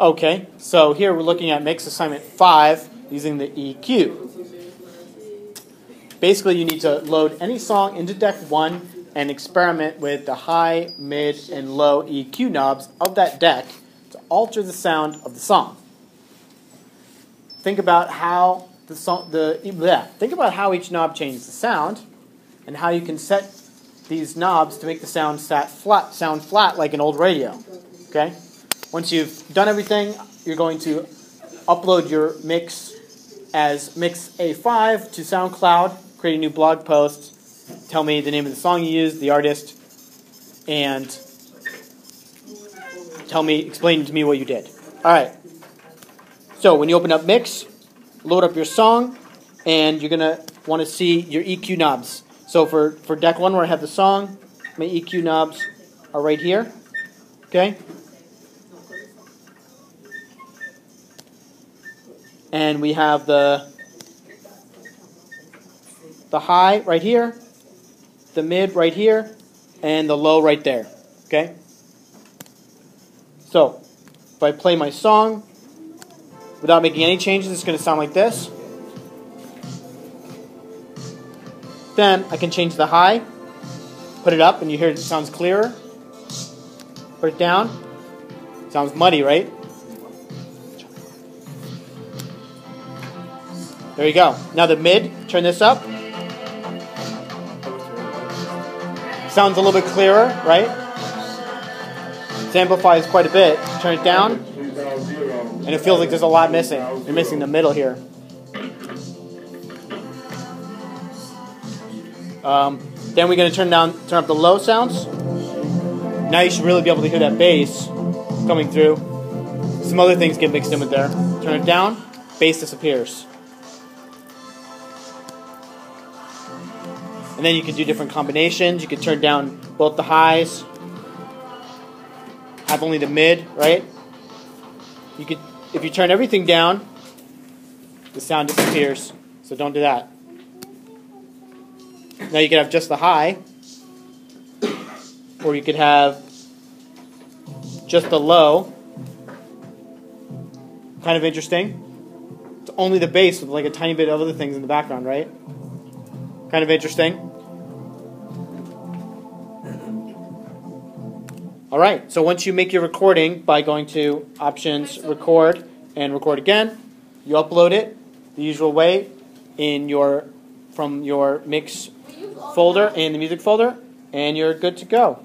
Okay, so here we're looking at Mixxx assignment 5 using the EQ. Basically, you need to load any song into deck 1 and experiment with the high, mid, and low EQ knobs of that deck to alter the sound of the song. Think about how the song, the bleh, think about how each knob changes the sound, and how you can set these knobs to make the sound flat, sound flat like an old radio. Okay. Once you've done everything, you're going to upload your mix as Mix A5 to SoundCloud, create a new blog post, tell me the name of the song you used, the artist, and tell me, explain to me what you did. All right. So when you open up Mixxx, load up your song, and you're gonna want to see your EQ knobs. So for for deck one, where I have the song, my EQ knobs are right here. Okay. And we have the the high right here, the mid right here, and the low right there. Okay? So, if I play my song without making any changes, it's going to sound like this. Then I can change the high, put it up, and you hear it sounds clearer. Put it down. Sounds muddy, right? There you go. Now the mid, turn this up. Sounds a little bit clearer, right? It amplifies quite a bit. Turn it down, and it feels like there's a lot missing. You're missing the middle here. Um, then we're going to turn down, turn up the low sounds. Now you should really be able to hear that bass coming through. Some other things get mixed in with there. Turn it down, bass disappears. And then you can do different combinations. You can turn down both the highs, have only the mid, right? You could, if you turn everything down, the sound disappears. So don't do that. Now you could have just the high, or you could have just the low. Kind of interesting. It's only the bass with like a tiny bit of other things in the background, right? Kind of interesting. All right, so once you make your recording by going to options, record, and record again, you upload it the usual way in your from your Mixxx folder in the music folder, and you're good to go.